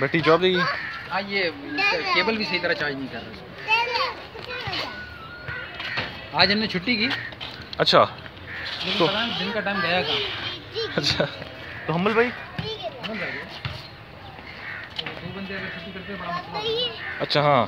Battery job देगी। हाँ ये केबल भी सही तरह चार्ज नहीं कर रहा आज हमने छुट्टी की। अच्छा तो- दिन का टाइम गया कहाँ। अच्छा तो हमल भाई? तो दो बंदे अगर छुट्टी करते हैं बड़ा मसला अच्छा हाँ।